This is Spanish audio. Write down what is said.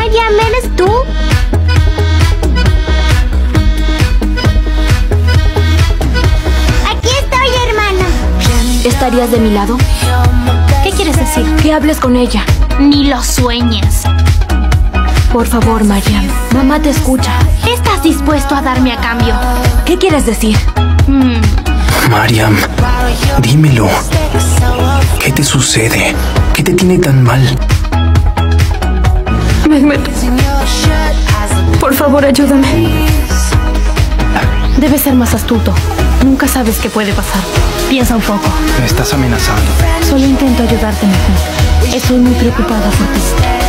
Mariam, ¿eres tú? Aquí estoy, hermana. ¿Estarías de mi lado? ¿Qué quieres decir? Que hables con ella. Ni lo sueñes. Por favor, Mariam. Mamá te escucha. ¿Qué estás dispuesto a darme a cambio? ¿Qué quieres decir? Hmm, Mariam, dímelo. ¿Qué te sucede? ¿Qué te tiene tan mal? Mehmet. Por favor, ayúdame. Debes ser más astuto. Nunca sabes qué puede pasar. Piensa un poco. Me estás amenazando. Solo intento ayudarte, Mehmet. Estoy muy preocupada por ti.